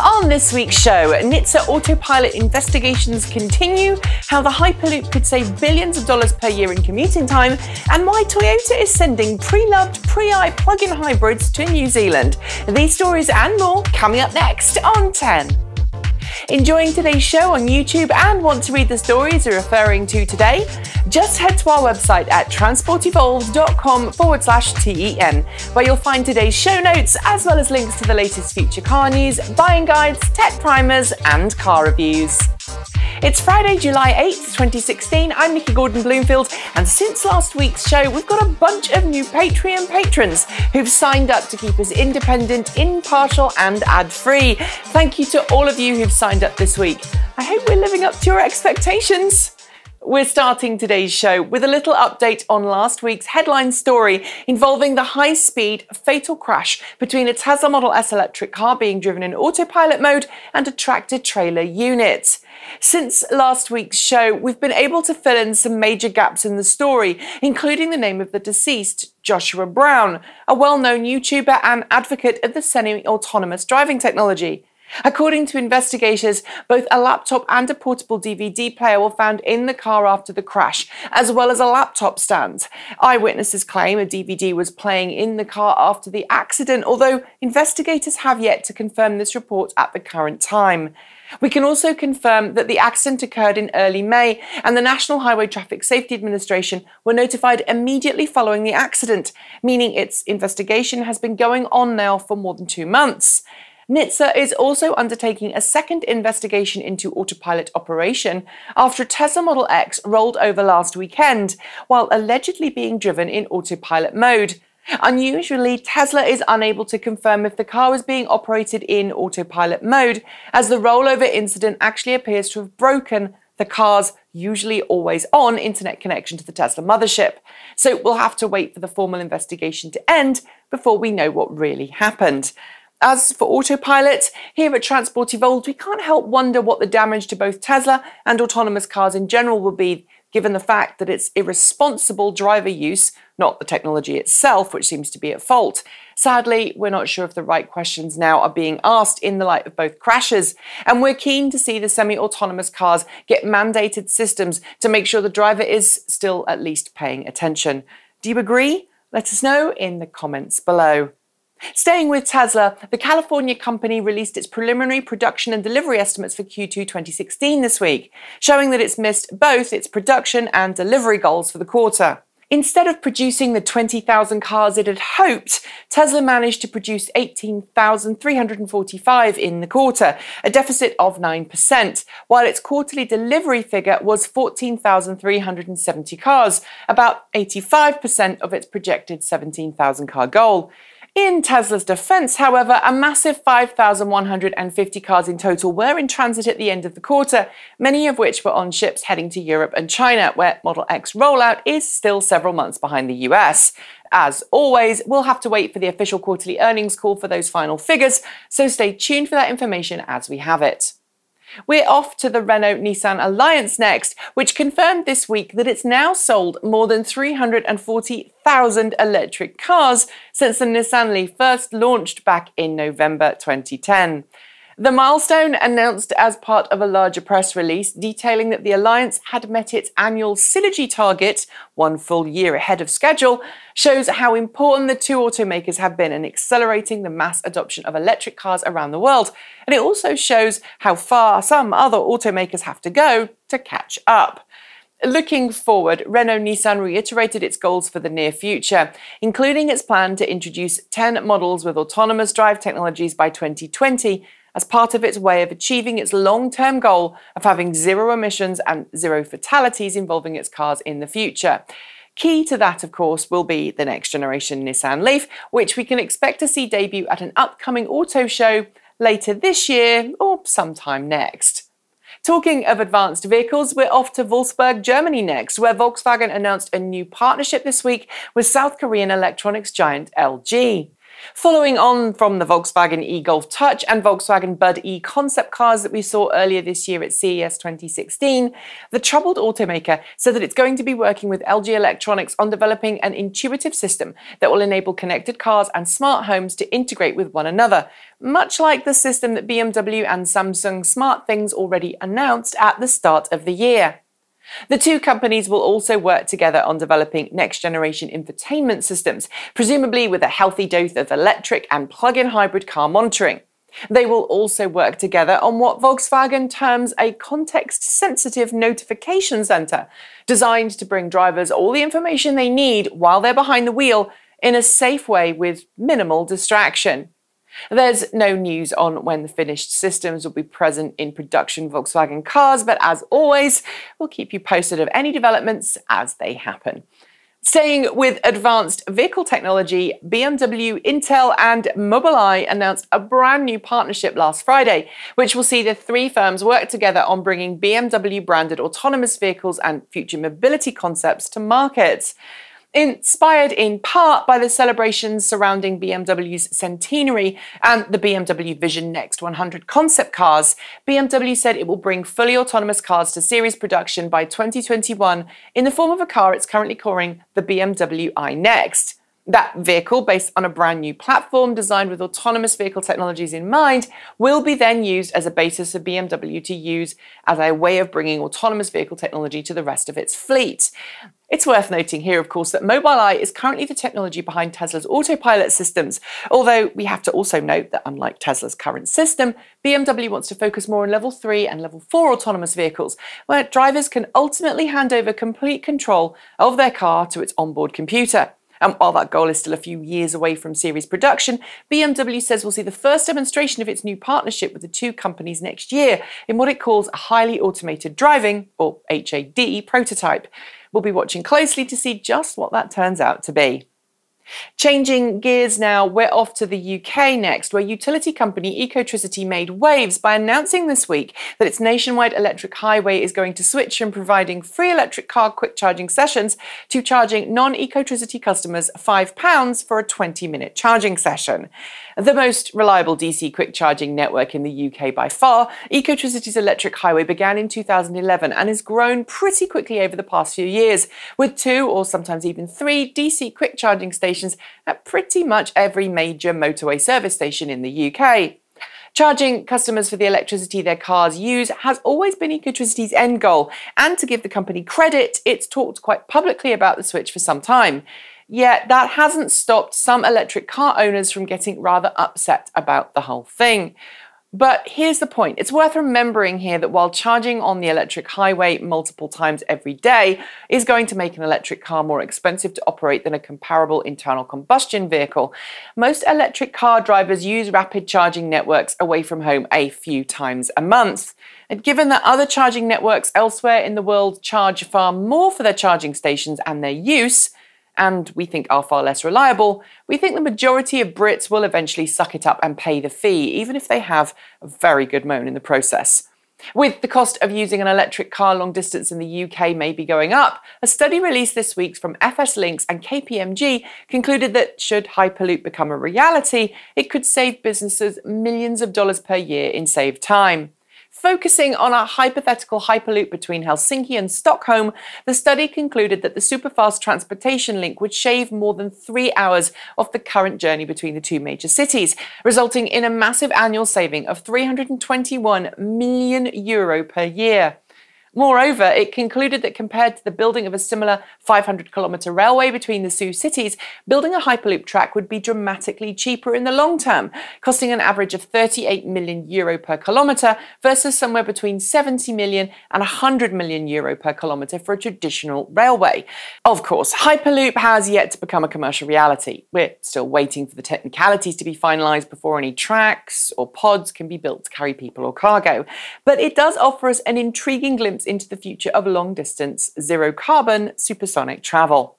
On this week's show, NHTSA autopilot investigations continue, how the Hyperloop could save billions of dollars per year in commuting time, and why Toyota is sending pre-loved Prii plug-in hybrids to New Zealand. These stories and more coming up next on TEN. Enjoying today's show on YouTube and want to read the stories we're referring to today? Just head to our website at transportevolved.com forward slash TEN, where you'll find today's show notes as well as links to the latest future car news, buying guides, tech primers, and car reviews. It's Friday, July 8th, 2016. I'm Nikki Gordon Bloomfield, and since last week's show, we've got a bunch of new Patreon patrons who've signed up to keep us independent, impartial, and ad free. Thank you to all of you who've signed up this week. I hope we're living up to your expectations. We're starting today's show with a little update on last week's headline story involving the high speed fatal crash between a Tesla Model S electric car being driven in autopilot mode and a tractor trailer unit. Since last week's show, we've been able to fill in some major gaps in the story, including the name of the deceased, Joshua Brown, a well known YouTuber and advocate of the semi autonomous driving technology. According to investigators, both a laptop and a portable DVD player were found in the car after the crash, as well as a laptop stand. Eyewitnesses claim a DVD was playing in the car after the accident, although investigators have yet to confirm this report at the current time. We can also confirm that the accident occurred in early May, and the National Highway Traffic Safety Administration were notified immediately following the accident, meaning its investigation has been going on now for more than two months. NHTSA is also undertaking a second investigation into autopilot operation after a Tesla Model X rolled over last weekend while allegedly being driven in autopilot mode. Unusually, Tesla is unable to confirm if the car was being operated in autopilot mode, as the rollover incident actually appears to have broken the car's usually always on internet connection to the Tesla mothership. So we'll have to wait for the formal investigation to end before we know what really happened. As for autopilot, here at Transport Evolved, we can't help wonder what the damage to both Tesla and autonomous cars in general will be, given the fact that it's irresponsible driver use, not the technology itself, which seems to be at fault. Sadly, we're not sure if the right questions now are being asked in the light of both crashes, and we're keen to see the semi autonomous cars get mandated systems to make sure the driver is still at least paying attention. Do you agree? Let us know in the comments below. Staying with Tesla, the California company released its preliminary production and delivery estimates for Q2 2016 this week, showing that it's missed both its production and delivery goals for the quarter. Instead of producing the 20,000 cars it had hoped, Tesla managed to produce 18,345 in the quarter, a deficit of 9%, while its quarterly delivery figure was 14,370 cars, about 85% of its projected 17,000 car goal. In Tesla's defense, however, a massive 5,150 cars in total were in transit at the end of the quarter, many of which were on ships heading to Europe and China, where Model X rollout is still several months behind the US. As always, we'll have to wait for the official quarterly earnings call for those final figures, so stay tuned for that information as we have it. We're off to the Renault Nissan Alliance next, which confirmed this week that it's now sold more than 340,000 electric cars since the Nissan Leaf first launched back in November 2010. The milestone, announced as part of a larger press release detailing that the Alliance had met its annual synergy target one full year ahead of schedule, shows how important the two automakers have been in accelerating the mass adoption of electric cars around the world. And it also shows how far some other automakers have to go to catch up. Looking forward, Renault Nissan reiterated its goals for the near future, including its plan to introduce 10 models with autonomous drive technologies by 2020 as part of its way of achieving its long term goal of having zero emissions and zero fatalities involving its cars in the future. Key to that, of course, will be the next generation Nissan Leaf, which we can expect to see debut at an upcoming auto show later this year or sometime next. Talking of advanced vehicles, we're off to Wolfsburg, Germany next, where Volkswagen announced a new partnership this week with South Korean electronics giant LG. Following on from the Volkswagen e-Golf Touch and Volkswagen Bud E concept cars that we saw earlier this year at CES 2016, the troubled automaker said that it's going to be working with LG Electronics on developing an intuitive system that will enable connected cars and smart homes to integrate with one another, much like the system that BMW and Samsung SmartThings already announced at the start of the year. The two companies will also work together on developing next generation infotainment systems, presumably with a healthy dose of electric and plug in hybrid car monitoring. They will also work together on what Volkswagen terms a context sensitive notification center, designed to bring drivers all the information they need while they're behind the wheel in a safe way with minimal distraction. There's no news on when the finished systems will be present in production Volkswagen cars, but as always, we'll keep you posted of any developments as they happen. Staying with advanced vehicle technology, BMW, Intel, and Mobileye announced a brand new partnership last Friday, which will see the three firms work together on bringing BMW branded autonomous vehicles and future mobility concepts to markets. Inspired in part by the celebrations surrounding BMW's centenary and the BMW Vision Next 100 concept cars, BMW said it will bring fully autonomous cars to series production by 2021 in the form of a car it's currently calling the BMW iNext. That vehicle, based on a brand new platform designed with autonomous vehicle technologies in mind, will be then used as a basis for BMW to use as a way of bringing autonomous vehicle technology to the rest of its fleet. It's worth noting here, of course, that Mobileye is currently the technology behind Tesla's autopilot systems, although we have to also note that unlike Tesla's current system, BMW wants to focus more on level 3 and level 4 autonomous vehicles, where drivers can ultimately hand over complete control of their car to its onboard computer. And while that goal is still a few years away from series production, BMW says we'll see the first demonstration of its new partnership with the two companies next year in what it calls a highly automated driving, or HAD, prototype. We'll be watching closely to see just what that turns out to be. Changing gears now, we're off to the UK next, where utility company Ecotricity made waves by announcing this week that its nationwide electric highway is going to switch from providing free electric car quick charging sessions to charging non Ecotricity customers £5 for a 20 minute charging session. The most reliable DC quick charging network in the UK by far, Ecotricity's electric highway began in 2011 and has grown pretty quickly over the past few years, with two or sometimes even three DC quick charging stations at pretty much every major motorway service station in the UK. Charging customers for the electricity their cars use has always been Ecotricity's end goal, and to give the company credit, it's talked quite publicly about the switch for some time. Yet that hasn't stopped some electric car owners from getting rather upset about the whole thing. But here's the point it's worth remembering here that while charging on the electric highway multiple times every day is going to make an electric car more expensive to operate than a comparable internal combustion vehicle, most electric car drivers use rapid charging networks away from home a few times a month. And given that other charging networks elsewhere in the world charge far more for their charging stations and their use, and we think are far less reliable, we think the majority of Brits will eventually suck it up and pay the fee, even if they have a very good moan in the process. With the cost of using an electric car long distance in the UK maybe going up, a study released this week from FS Links and KPMG concluded that should Hyperloop become a reality, it could save businesses millions of dollars per year in saved time. Focusing on a hypothetical hyperloop between Helsinki and Stockholm, the study concluded that the superfast transportation link would shave more than three hours off the current journey between the two major cities, resulting in a massive annual saving of 321 million euro per year. Moreover, it concluded that compared to the building of a similar 500 kilometre railway between the two cities, building a Hyperloop track would be dramatically cheaper in the long term, costing an average of 38 million euro per kilometre versus somewhere between 70 million and 100 million euro per kilometre for a traditional railway. Of course, Hyperloop has yet to become a commercial reality. We're still waiting for the technicalities to be finalised before any tracks or pods can be built to carry people or cargo. But it does offer us an intriguing glimpse into the future of long distance, zero carbon, supersonic travel.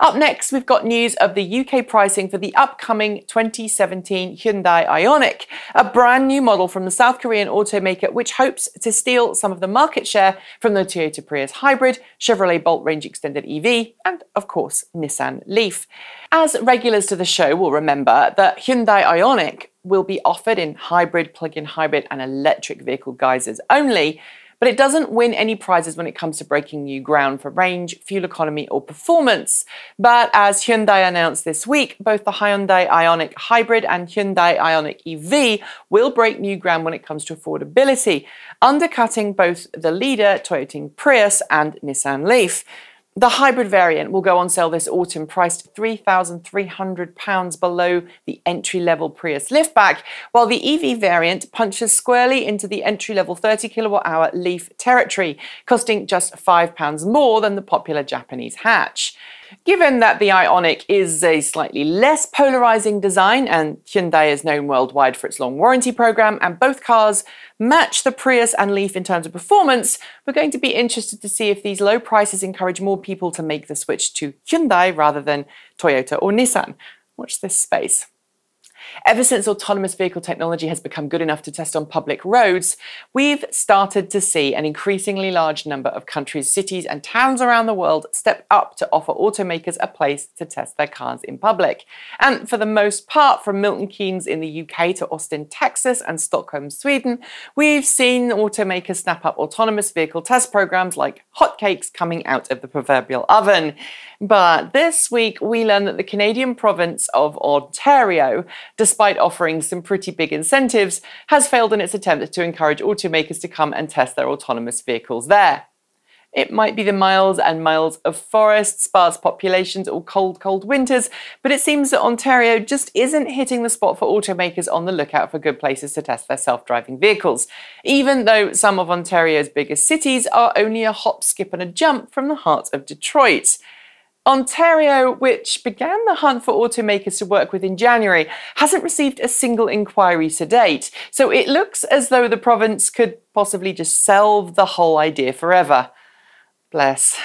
Up next, we've got news of the UK pricing for the upcoming 2017 Hyundai Ioniq, a brand new model from the South Korean automaker which hopes to steal some of the market share from the Toyota Prius Hybrid, Chevrolet Bolt Range Extended EV, and of course, Nissan Leaf. As regulars to the show will remember, the Hyundai Ioniq will be offered in hybrid, plug in hybrid, and electric vehicle guises only but it doesn't win any prizes when it comes to breaking new ground for range, fuel economy, or performance. But as Hyundai announced this week, both the Hyundai Ioniq Hybrid and Hyundai Ioniq EV will break new ground when it comes to affordability, undercutting both the leader Toyota Prius and Nissan Leaf. The hybrid variant will go on sale this autumn, priced £3,300 below the entry level Prius liftback, while the EV variant punches squarely into the entry level 30 kilowatt hour Leaf territory, costing just £5 more than the popular Japanese hatch. Given that the Ioniq is a slightly less polarizing design and Hyundai is known worldwide for its long warranty program, and both cars match the Prius and Leaf in terms of performance, we're going to be interested to see if these low prices encourage more people to make the switch to Hyundai rather than Toyota or Nissan. Watch this space. Ever since autonomous vehicle technology has become good enough to test on public roads, we've started to see an increasingly large number of countries, cities, and towns around the world step up to offer automakers a place to test their cars in public. And for the most part, from Milton Keynes in the UK to Austin, Texas, and Stockholm, Sweden, we've seen automakers snap up autonomous vehicle test programs like hotcakes coming out of the proverbial oven. But this week, we learned that the Canadian province of Ontario, despite offering some pretty big incentives, has failed in its attempt to encourage automakers to come and test their autonomous vehicles there. It might be the miles and miles of forest, sparse populations, or cold, cold winters, but it seems that Ontario just isn't hitting the spot for automakers on the lookout for good places to test their self driving vehicles, even though some of Ontario's biggest cities are only a hop, skip, and a jump from the heart of Detroit. Ontario, which began the hunt for automakers to work with in January, hasn't received a single inquiry to date. So it looks as though the province could possibly just shelve the whole idea forever. Bless.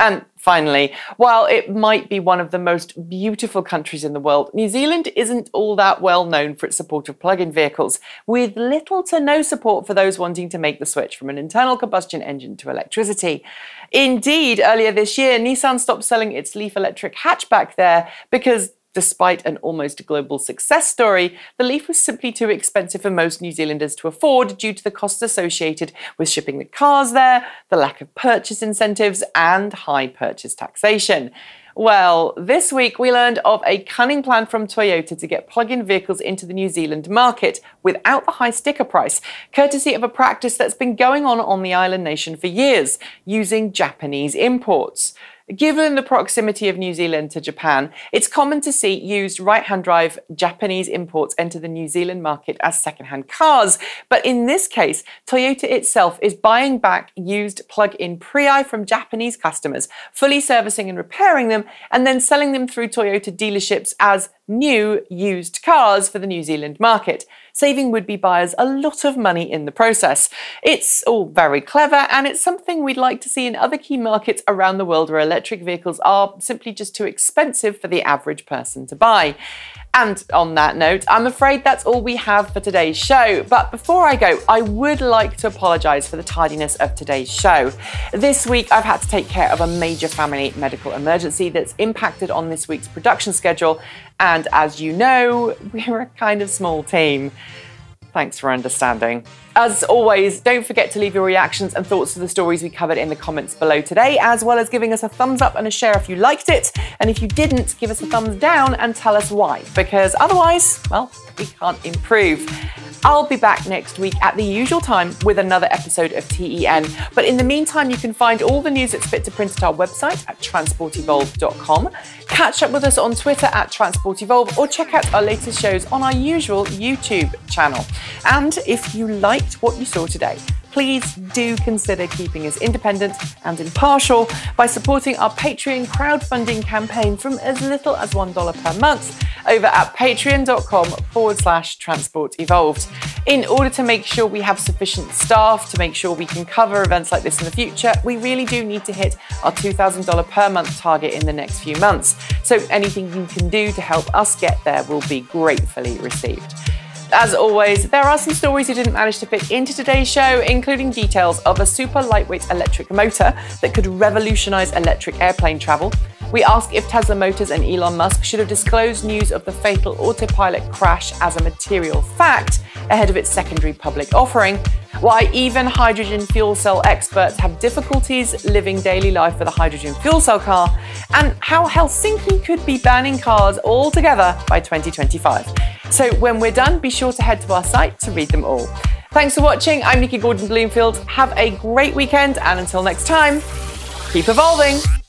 And finally, while it might be one of the most beautiful countries in the world, New Zealand isn't all that well known for its support of plug in vehicles, with little to no support for those wanting to make the switch from an internal combustion engine to electricity. Indeed, earlier this year, Nissan stopped selling its Leaf electric hatchback there because Despite an almost global success story, the Leaf was simply too expensive for most New Zealanders to afford due to the costs associated with shipping the cars there, the lack of purchase incentives, and high purchase taxation. Well, this week we learned of a cunning plan from Toyota to get plug in vehicles into the New Zealand market without the high sticker price, courtesy of a practice that's been going on on the island nation for years, using Japanese imports. Given the proximity of New Zealand to Japan, it's common to see used right hand drive Japanese imports enter the New Zealand market as second hand cars. But in this case, Toyota itself is buying back used plug in Prii from Japanese customers, fully servicing and repairing them, and then selling them through Toyota dealerships as new used cars for the New Zealand market saving would be buyers a lot of money in the process. It's all very clever, and it's something we'd like to see in other key markets around the world where electric vehicles are simply just too expensive for the average person to buy. And on that note, I'm afraid that's all we have for today's show. But before I go, I would like to apologise for the tardiness of today's show. This week, I've had to take care of a major family medical emergency that's impacted on this week's production schedule. And as you know, we're a kind of small team. Thanks for understanding. As always, don't forget to leave your reactions and thoughts to the stories we covered in the comments below today, as well as giving us a thumbs up and a share if you liked it. And if you didn't, give us a thumbs down and tell us why, because otherwise, well, we can't improve. I'll be back next week at the usual time with another episode of TEN. But in the meantime, you can find all the news that's fit to print at our website at transportevolved.com. Catch up with us on Twitter at transportevolve or check out our latest shows on our usual YouTube channel. And if you liked what you saw today, please do consider keeping us independent and impartial by supporting our Patreon crowdfunding campaign from as little as $1 per month over at patreon.com forward slash transport evolved. In order to make sure we have sufficient staff to make sure we can cover events like this in the future, we really do need to hit our $2,000 per month target in the next few months. So anything you can do to help us get there will be gratefully received. As always, there are some stories you didn't manage to fit into today's show, including details of a super lightweight electric motor that could revolutionize electric airplane travel. We ask if Tesla Motors and Elon Musk should have disclosed news of the fatal autopilot crash as a material fact ahead of its secondary public offering, why even hydrogen fuel cell experts have difficulties living daily life with a hydrogen fuel cell car, and how Helsinki could be banning cars altogether by 2025. So when we're done, be sure to head to our site to read them all. Thanks for watching. I'm Nikki Gordon Bloomfield. Have a great weekend, and until next time, keep evolving.